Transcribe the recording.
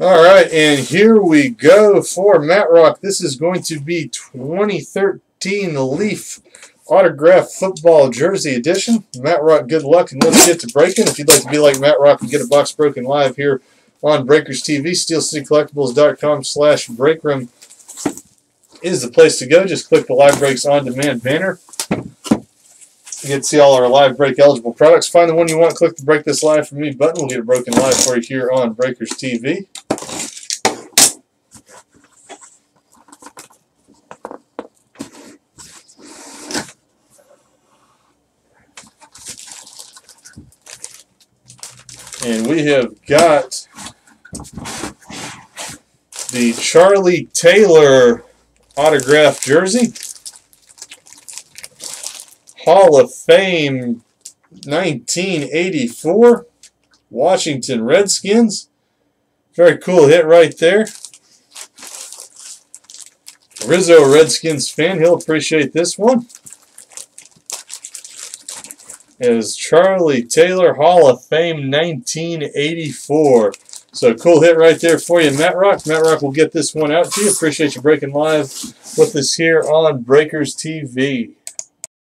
All right, and here we go for Matt Rock. This is going to be 2013 Leaf Autograph Football Jersey Edition. Matt Rock, good luck, and let's get to breaking. If you'd like to be like Matt Rock and get a box broken live here on Breakers TV, SteelCityCollectibles.com slash breakroom is the place to go. Just click the Live Breaks On Demand banner. You get to see all our live break eligible products. Find the one you want, click the Break This Live for Me button. We'll get it broken live for you here on Breakers TV. And we have got the Charlie Taylor autograph jersey. Hall of Fame 1984 Washington Redskins. Very cool hit right there. Rizzo Redskins fan, he'll appreciate this one is Charlie Taylor Hall of Fame 1984. So cool hit right there for you, Matt Rock. Matt Rock will get this one out to you. Appreciate you breaking live with us here on Breakers TV.